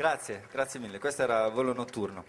Grazie, grazie mille. Questo era Volo Notturno.